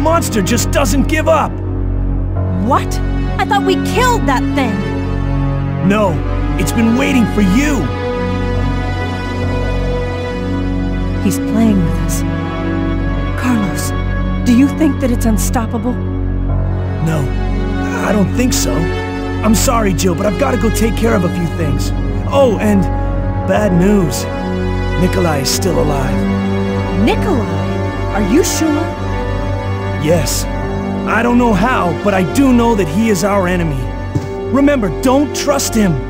monster just doesn't give up! What? I thought we killed that thing! No, it's been waiting for you! He's playing with us. Carlos, do you think that it's unstoppable? No, I don't think so. I'm sorry, Jill, but I've got to go take care of a few things. Oh, and bad news. Nikolai is still alive. Nikolai? Are you sure? Yes. I don't know how, but I do know that he is our enemy. Remember, don't trust him.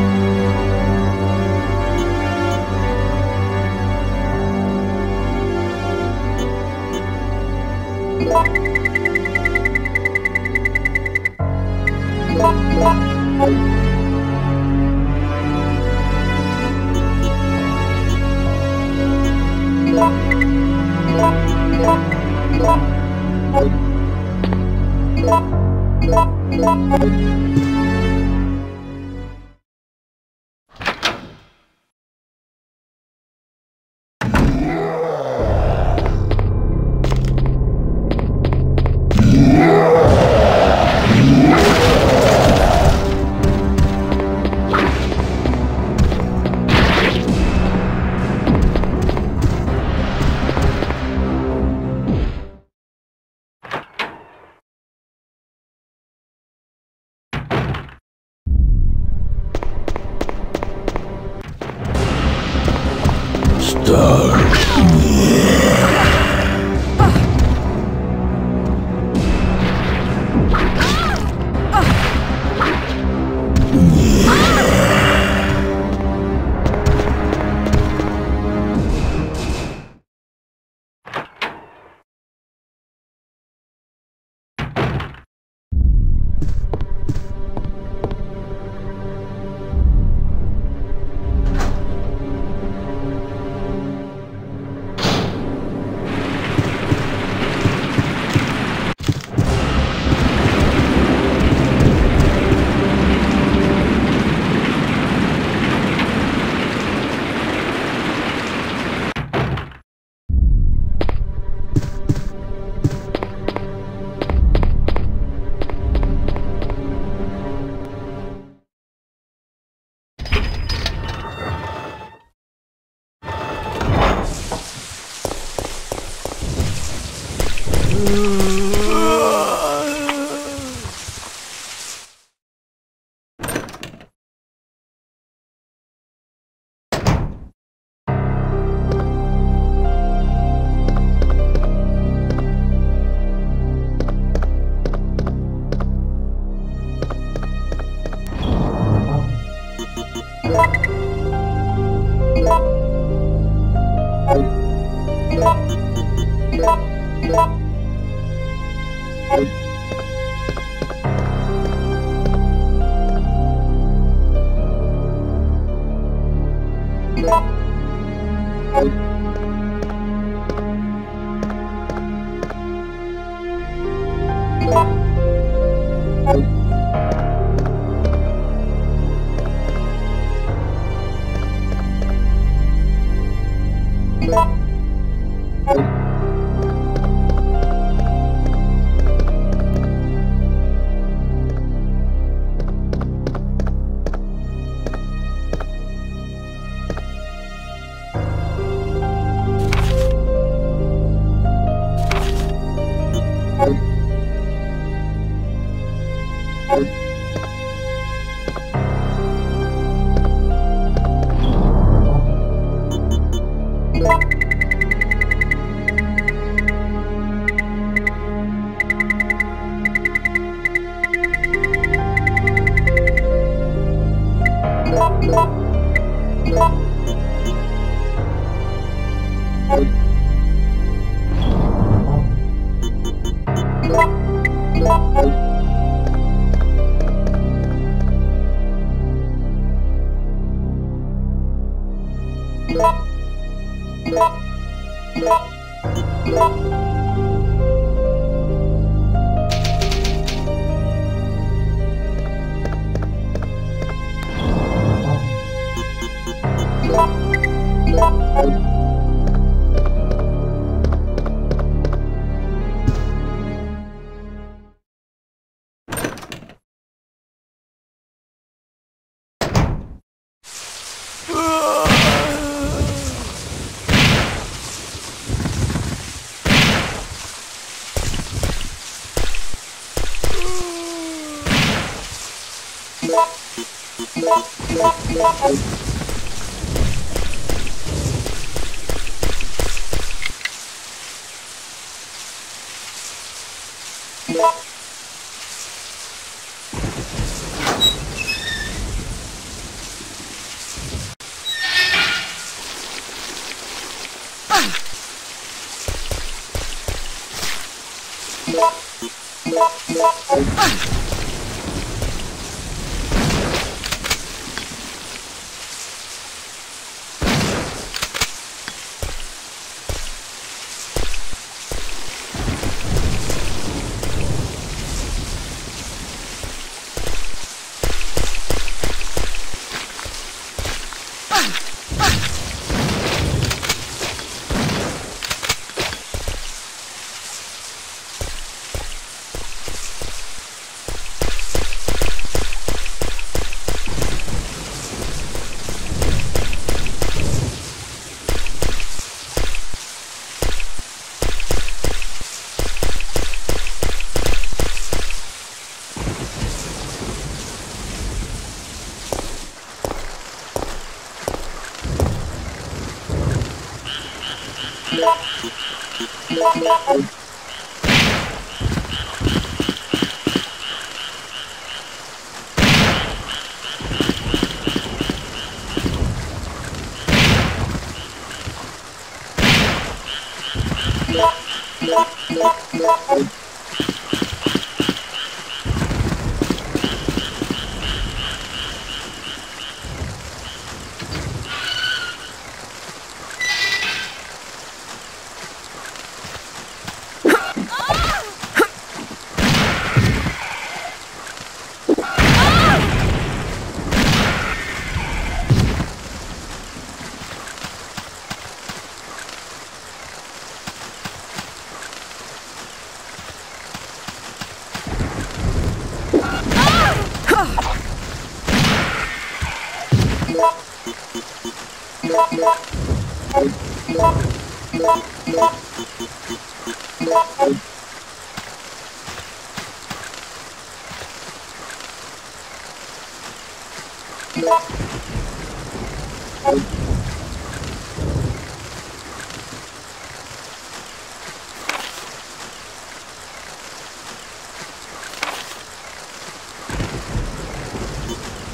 you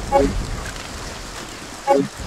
Thank you.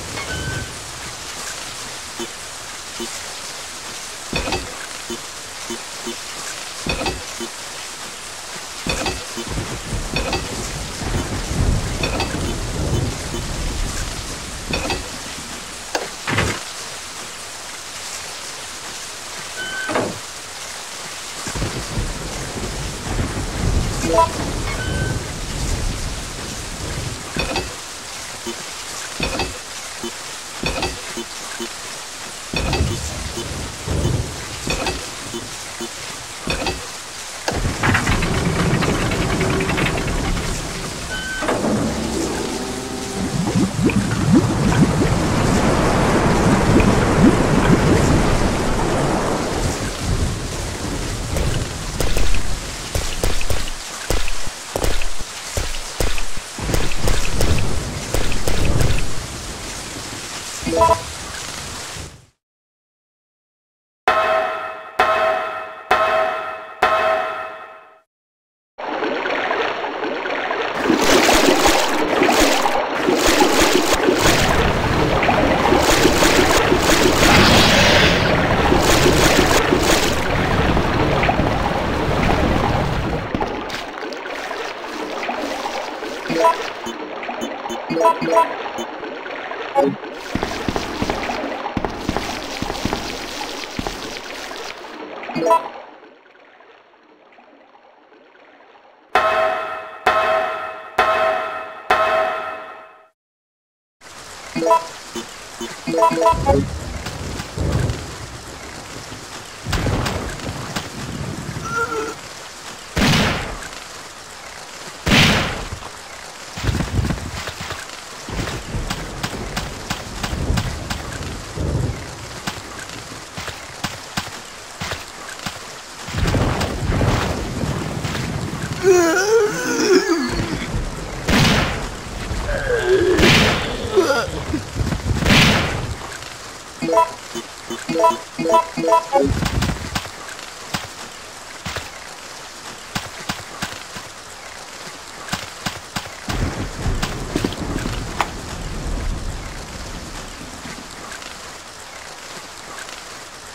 Thank you.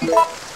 Yeah.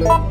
Yeah.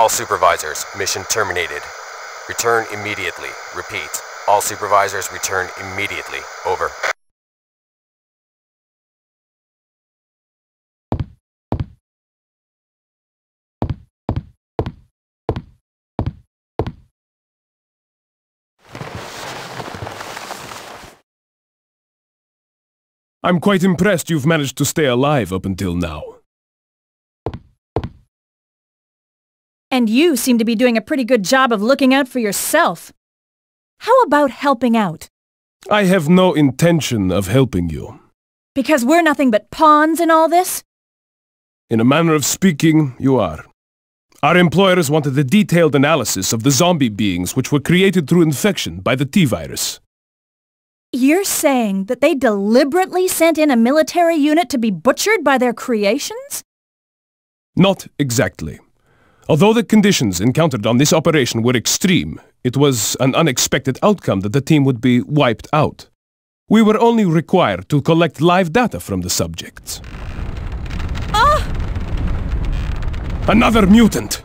All supervisors, mission terminated. Return immediately. Repeat. All supervisors return immediately. Over. I'm quite impressed you've managed to stay alive up until now. And you seem to be doing a pretty good job of looking out for yourself. How about helping out? I have no intention of helping you. Because we're nothing but pawns in all this? In a manner of speaking, you are. Our employers wanted a detailed analysis of the zombie beings which were created through infection by the T-virus. You're saying that they deliberately sent in a military unit to be butchered by their creations? Not exactly. Although the conditions encountered on this operation were extreme, it was an unexpected outcome that the team would be wiped out. We were only required to collect live data from the subjects. Ah! Another mutant!